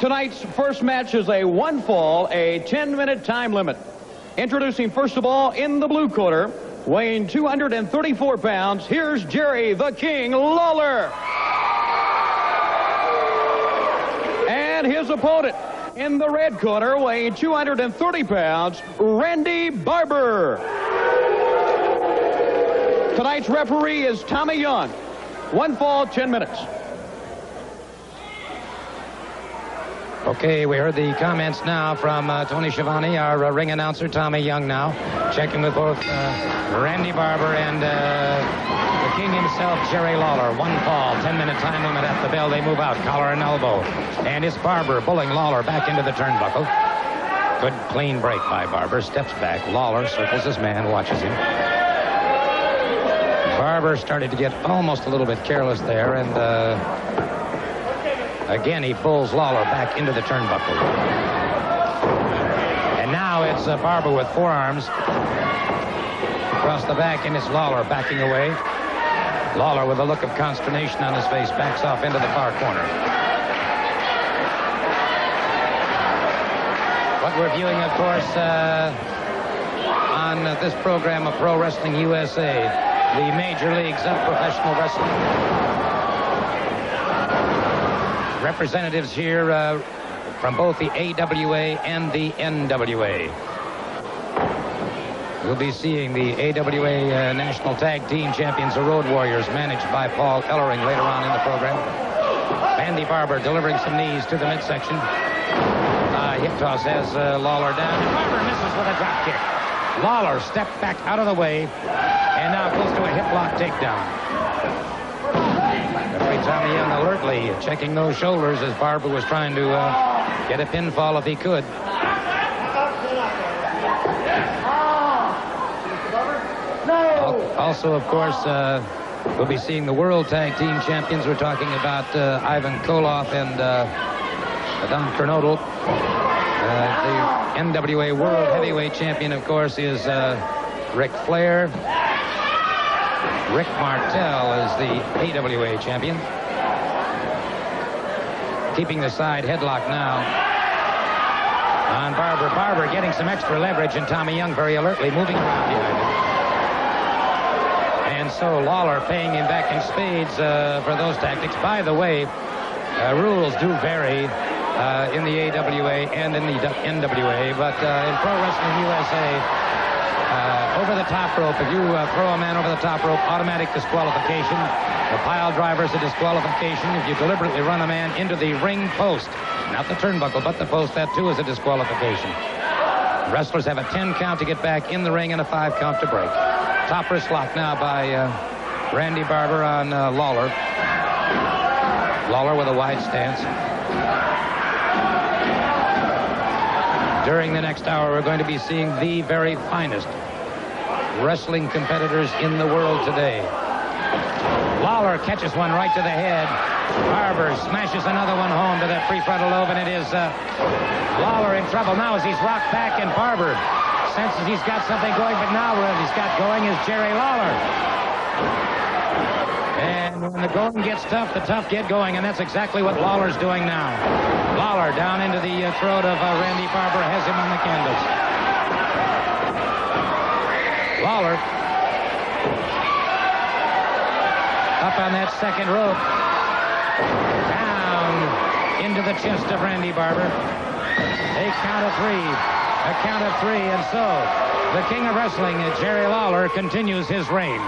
Tonight's first match is a one fall, a 10-minute time limit. Introducing first of all in the blue corner, weighing 234 pounds, here's Jerry the King Lawler. And his opponent in the red corner, weighing 230 pounds, Randy Barber. Tonight's referee is Tommy Young. One fall, 10 minutes. Okay, we heard the comments now from uh, Tony Schiavone, our uh, ring announcer, Tommy Young now, checking with both uh, Randy Barber and uh, the king himself, Jerry Lawler. One fall, 10-minute time limit at the bell. They move out, collar and elbow. And it's Barber bulling Lawler back into the turnbuckle. Good clean break by Barber. Steps back. Lawler circles his man, watches him. Barber started to get almost a little bit careless there, and uh, Again, he pulls Lawler back into the turnbuckle. And now it's uh, Barber with forearms across the back, and it's Lawler backing away. Lawler, with a look of consternation on his face, backs off into the far corner. What we're viewing, of course, uh, on this program of Pro Wrestling USA, the major leagues of professional wrestling representatives here uh, from both the AWA and the NWA. We'll be seeing the AWA uh, National Tag Team Champions, the Road Warriors, managed by Paul Ellering later on in the program. Randy Barber delivering some knees to the midsection. Uh, hip toss has uh, Lawler down. Barber misses with a drop kick. Lawler stepped back out of the way and now goes to a hip lock takedown. Tommy Young alertly checking those shoulders as Barber was trying to uh, get a pinfall if he could. Also, of course, uh, we'll be seeing the World Tag Team Champions. We're talking about uh, Ivan Koloff and uh, Don Kernodle. Uh, the NWA World Heavyweight Champion, of course, is uh, Ric Flair. Rick Martel is the AWA champion. Keeping the side headlock now on Barber. Barber getting some extra leverage, and Tommy Young very alertly moving around behind him. And so Lawler paying him back in spades uh, for those tactics. By the way, uh, rules do vary uh, in the AWA and in the NWA, but uh, in Pro Wrestling USA, uh, over the top rope. If you uh, throw a man over the top rope, automatic disqualification. The pile driver is a disqualification. If you deliberately run a man into the ring post, not the turnbuckle, but the post, that too is a disqualification. Wrestlers have a 10 count to get back in the ring and a 5 count to break. Top wrist lock now by uh, Randy Barber on uh, Lawler. Lawler with a wide stance. During the next hour, we're going to be seeing the very finest wrestling competitors in the world today. Lawler catches one right to the head. Barber smashes another one home to the prefrontal lobe, and it is uh, Lawler in trouble now as he's rocked back, and Barber senses he's got something going, but now what he's got going is Jerry Lawler. And when the going gets tough, the tough get going, and that's exactly what Lawler's doing now. Lawler down into the uh, throat of uh, Randy Barber, has him on the canvas. Lawler up on that second rope. Down into the chest of Randy Barber. A count of three. A count of three. And so the king of wrestling, Jerry Lawler, continues his reign.